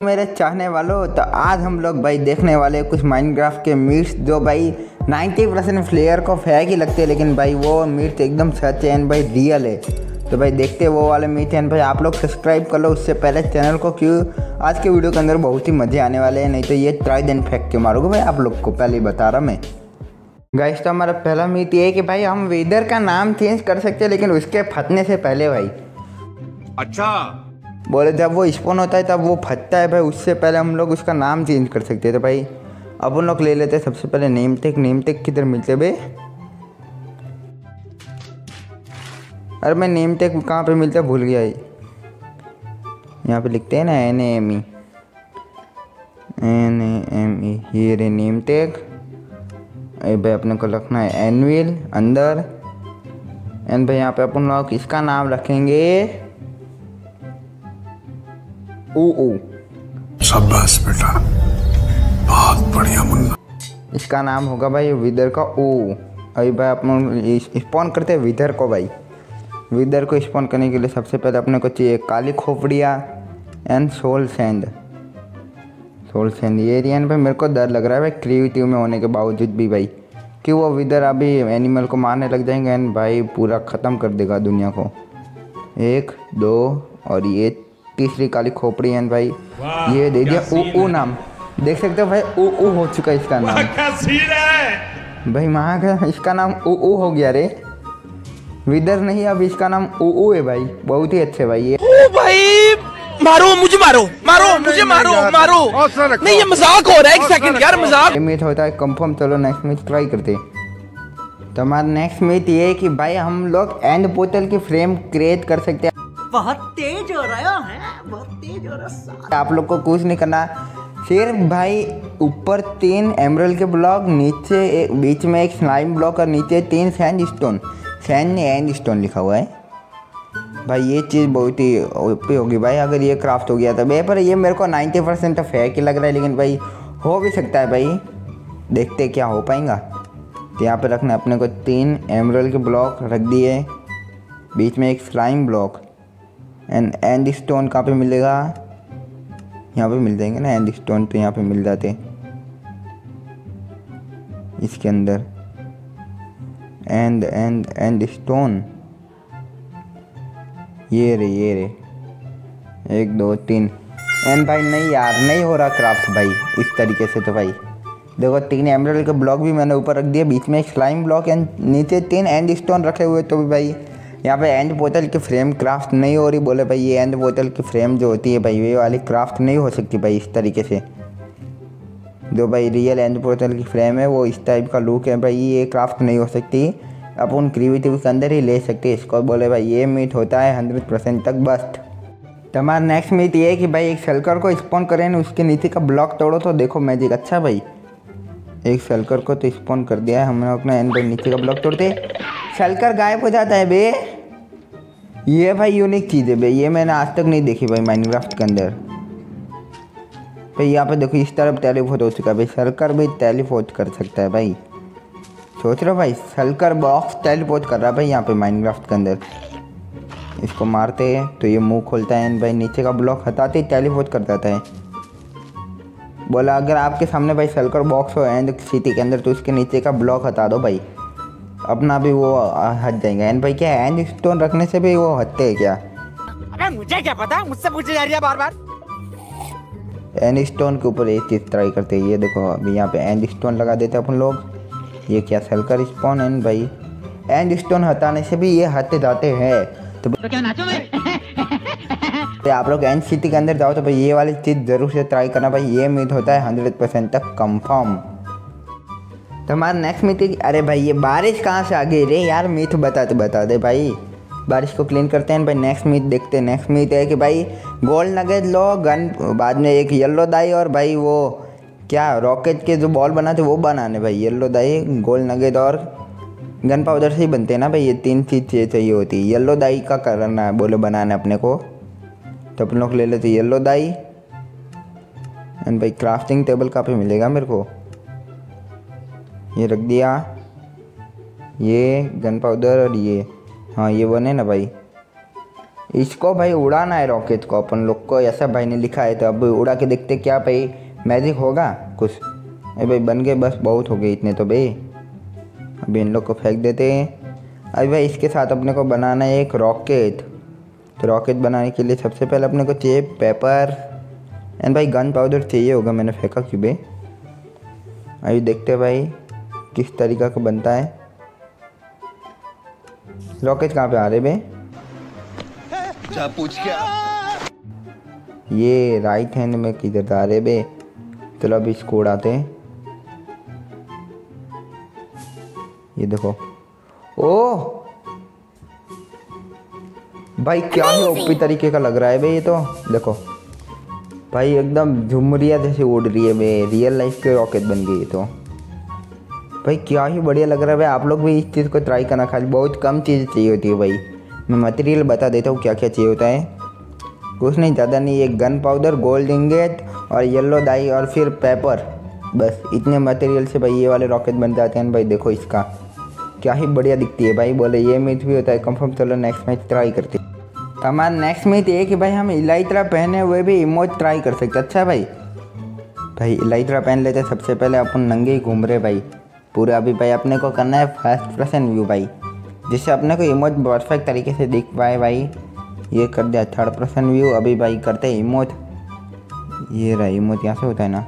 मेरे चाहने वालों तो आज हम लोग भाई देखने वाले हैं कुछ माइनक्राफ्ट के मीट्स जो भाई 90 परसेंट फ्लेयर को फेक ही लगते हैं, लेकिन भाई वो मीट्स एकदम सच है एंड भाई रियल है। तो भाई देखते हैं वो वाले मीट एंड भाई आप लोग सब्सक्राइब कर लो, उससे पहले चैनल को, क्यों? आज के वीडियो के अंदर बहुत ही मज़े आने वाले हैं, नहीं तो ये ट्राई दिन फेंक के मारोगे भाई? आप लोग को पहले ही बता रहा मैं। गाइस तो हमारा पहला मीट ये है कि भाई हम वेदर का नाम चेंज कर सकते हैं, लेकिन उसके फटने से पहले भाई। अच्छा। बोले, जब वो स्पॉन होता है, तब वो फटता है भाई, उससे पहले हम लोग उसका नाम चेंज कर सकते हैं तो भाई। अब उन लोग ले लेते हैं, सबसे पहले नेम टेक नेम टेक किधर मिलते भाई अरे मैं नेम टेक कहाँ पे मिलता है, भूल गया ये। यहाँ पे लिखते हैं ना N M E N M E ये रे नेम टेक अरे भाई, अपने को रखना है एनविल अंदर। एंड भाई, यहाँ पे अपन लोग इसका नाम रखेंगे। ऊ ऊ शाबाश बेटा। बहुत बढ़िया मुन्ना। इसका नाम होगा भाई विदर का ऊ अभी भाई अपन स्पॉन करते हैं विदर को भाई। विदर को स्पॉन करने के लिए सबसे पहले अपने को चाहिए काली खोपड़िया and soul sand soul sand ये एरिया भाई मेरे को डर लग रहा है भाई क्रिएटिव में होने के बावजूद भी भाई। कि वो विदर अभी एनिमल को मारने लग जाएँगे एंड भाई पूरा ख़त्म कर देगा दुनिया को। एक दो और ये तीसरी काली खोपड़ी एंड भाई। ये दे दिया ऊ ऊ नाम। देख सकते हो भाई ओ ऊ हो चुका है इसका नाम। क्या सीन है? भाई वहाँ का इसका नाम ओ ऊ हो गया रे। विदर नहीं अब इसका नाम ओ ऊ है भाई। बहुत ही अच्छे भाई ये। ओ भाई मारो मुझे मारो मारो मुझे मारो मारो। नहीं ये मज़ाक हो रहा है एक सेकंड यार मज़ाक। ये मीट होता है कंफर्म चलो नेक्स्ट मीट ट्राई करते। हैं। तो हमारा नेक्स्ट मीट ये है कि भाई हम लोग एंड पोर्टल की फ्रेम क्रिएट कर सकते हैं। बहुत तेज हो रहा है, बहुत तेज हो रहा है आप लोग को कुछ नहीं करना। फिर भाई, ऊपर तीन एमरल के ब्लॉक नीचे एक बीच में एक स्लाइम ब्लॉक और नीचे तीन sand stone sand and stone लिखा हुआ है। भाई, ये चीज़ बहुत ही ओपी होगी भाई, अगर ये क्राफ्ट हो गया तो। भाई, पर ये मेरे को 90 परसेंट फेक ही लग रहा है, लेकिन भाई, हो भी सकता है भाई। देखते क्या हो पाएगा। तो यहाँ पर रखना अपने को तीन एमरल के ब्लॉक रख दिए। बीच में एक slime block and end stone कहाँ पे मिलेगा? यहाँ पे मिल जाएँगे ना एंड स्टोन तो यहाँ पे मिल जाते। इसके अंदर। एंड एंड एंड स्टोन ये रे ये रे। एक, दो, तीन। एंड भाई नहीं यार, नहीं हो रहा क्राफ्ट भाई, इस तरीके से तो भाई। देखो, तीन एमरल के ब्लॉक भी मैंने ऊपर रख दिए, बीच में एक स्लाइम ब्लॉक एंड नीचे तीन एंड स्टोन रखे हुए तो भी भाई। यहाँ पे एंड बोतल की फ्रेम क्राफ्ट नहीं हो रही। बोले भाई, ये एंड बोतल की फ्रेम जो होती है भाई, ये वाली क्राफ्ट नहीं हो सकती भाई इस तरीके से। जो भाई रियल एंड बोतल की फ्रेम है, वो इस टाइप का लुक है भाई, ये क्राफ्ट नहीं हो सकती। अपन क्रिएटिव के अंदर ही ले सकते हैं इसको। बोले भाई, ये मीट होता है हंड्रेड परसेंट तक बस्ट तो हमारा नेक्स्ट मीट ये है कि भाई एक सलकर को स्पॉन करें, उसके नीचे का ब्लॉक तोड़ो तो देखो मैजिक अच्छा भाई। एक सलकर को तो स्पॉन कर दिया है, हमने अपना एंड नीचे का ब्लॉक तोड़ते सलकर गायब हो जाता है बे। ये भाई यूनिक चीज़ है भाई ये मैंने आज तक नहीं देखी भाई माइनक्राफ्ट के अंदर। भाई यहाँ पे देखो, इस तरफ़ टेलीफोट हो चुका है भाई सलकर भी टेलीफोट कर सकता है भाई। सोच रहे हो भाई सलकर बॉक्स टेलीपोर्ट कर रहा है भाई यहाँ पे माइनक्राफ्ट के अंदर। इसको मारते हैं तो ये मुँह खोलता है भाई, नीचे का ब्लॉक हटाते ही टेलीपोर्ट कर जाता है। बोला, अगर आपके सामने भाई सलकर बॉक्स हो एंड सिटी के अंदर तो उसके नीचे का ब्लॉक हटा दो भाई। अपना भी वो हट जाएँगे। एंड भाई क्या एंड स्टोन रखने से भी वो हटते हैं क्या? अबे मुझे क्या पता? मुझसे पूछे जा रही है बार बार एंड स्टोन के ऊपर एक चीज़ ट्राई करते हैं। ये देखो अभी यहाँ पे एंड स्टोन लगा देते हैं अपन लोग। ये क्या सलकर स्पॉन एंड भाई? एंड स्टोन हटाने से भी ये हट जाते हैं। तो, तो क्या नाचो तो आप लोग एंड सिटी के अंदर जाओ तो भाई ये वाली चीज़ ज़रूर से ट्राई करना। भाई ये मीट होता है हंड्रेड परसेंट तक कंफर्म तो हमारा नेक्स्ट मीट अरे भाई, ये बारिश कहाँ से आ गई? रे यार मीट बता तो बता दे भाई। बारिश को क्लीन करते हैं, भाई नेक्स्ट मीट देखते हैं नेक्स्ट मीट है कि भाई गोल्ड नगेट लो, गन, बाद में एक येल्लो दाई और भाई वो, क्या रॉकेट के जो बॉल बनाते वो बनाने, भाई येल्लो दाई गोल्ड नगेट और गन पाउडर से ही बनते हैं ना भाई, ये तीन चीज़ चाहिए होती है। येल्लो दाई का करना है, बोले बनाना अपने को। तो अपन लोग ले लेते येल्लो दाई एंड भाई क्राफ्टिंग टेबल पे मिलेगा मेरे को? ये रख दिया। ये गन पाउडर और ये। हाँ ये बने ना भाई। इसको भाई उड़ाना है रॉकेट को। अपन लोग को ऐसा भाई ने लिखा है तो अब उड़ा के देखते क्या भाई मैजिक होगा? कुछ। अरे भाई बन गए बस। बहुत हो गए इतने तो भाई। अभी इन लोग को फेंक देते हैं। अभी भाई, इसके साथ अपने को बनाना है एक रॉकेट। तो रॉकेट बनाने के लिए सबसे पहले अपने को चाहिए पेपर। एंड भाई गन पाउडर चाहिए होगा। मैंने फेंका क्यों भाई? अभी देखते भाई। किस तरीका का बनता है? रॉकेट कहाँ पे आ रहे भाई ये राइट हैंड में किधर आ रहे बे? चलो अभी इसको उड़ाते हैं। ये देखो। ओ! भाई क्या ही ओपी तरीके का लग रहा है बे ये तो। देखो। भाई एकदम झुमरिया जैसे उड़ रही है बे। रियल लाइफ के रॉकेट बन गई ये तो। भाई, क्या ही बढ़िया लग रहा है भाई। आप लोग भी इस चीज़ को ट्राई करना, खाली बहुत कम चीज़ चाहिए होती है भाई। मैं मटेरियल बता देता हूँ क्या क्या चाहिए होता है। कुछ नहीं, ज़्यादा नहीं, एक गन पाउडर गोल्ड इंगेट और येलो डाई और फिर पेपर बस, इतने मटेरियल से भाई ये वाले रॉकेट बन जाते हैं भाई, देखो इसका। क्या ही बढ़िया दिखती है भाई, बोले ये मैच भी होता है कंफर्म चलो नेक्स्ट मैच ट्राई करते हमारा नेक्स्ट मैच ये कि भाई, हम इलाइत्रा पहने हुए भी इमोज ट्राई कर सकते अच्छा भाई। भाई इलाइत्रा पहन लेते सबसे पहले अपन नंगे ही घूम रहे भाई। पूरे अभी भाई अपने को करना है फ़र्स्ट पर्सन व्यू भाई। जिससे अपने को इमोज परफेक्ट तरीके से दिख पाए भाई। ये कर दिया थर्ड पर्सन व्यू अभी भाई करते हैं इमोज ये रहा इमोज यहाँ से होता है ना।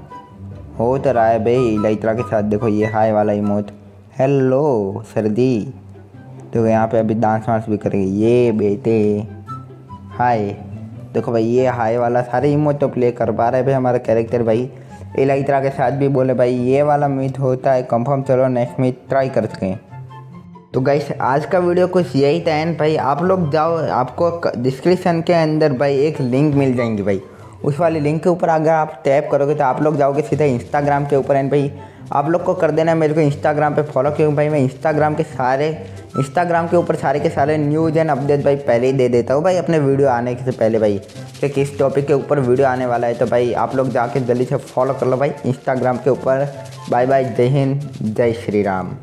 हो तो रहा है भाई, इलाइत्रा के साथ देखो, ये हाय वाला इमोज हेलो सर्दी। तो यहाँ पे अभी डांस वांस भी करेंगे। ये बेटे। हाय देखो भाई, ये हाय वाला सारे इमोज तो प्ले कर पा रहे भाई हमारा कैरेक्टर भाई। इलाइत्रा के साथ भी बोले, भाई, ये वाला मीट होता है कंफर्म चलो नेक्स्ट मीट ट्राई कर सकें। तो गाइस आज का वीडियो कुछ यही था एंड भाई, आप लोग जाओ, आपको डिस्क्रिप्शन के अंदर भाई एक लिंक मिल जाएँगी भाई। उस वाले लिंक के ऊपर अगर आप टैप करोगे तो आप लोग जाओगे सीधे इंस्टाग्राम के ऊपर एंड भाई आप लोग को कर देना है मेरे को इंस्टाग्राम पे फॉलो क्योंकि भाई मैं इंस्टाग्राम के सारे इंस्टाग्राम के ऊपर सारे के सारे न्यूज़ एंड अपडेट भाई पहले ही दे देता हूँ भाई अपने वीडियो आने से पहले भाई, कि किस टॉपिक के ऊपर वीडियो आने वाला है। तो भाई आप लोग जाके जल्दी से फॉलो कर लो भाई इंस्टाग्राम के ऊपर। बाय बाय जय हिंद, जय श्री राम।